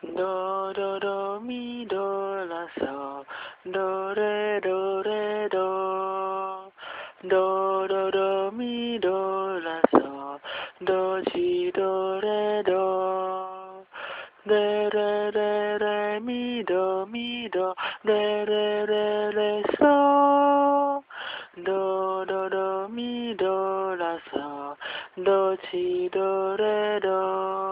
do do do mi do la so. Do re do re do. Do do do mi do la so. Do si do re do. Re re re re mi do mi do. Re re re re so. Do do do mi do la so. Do si do re do.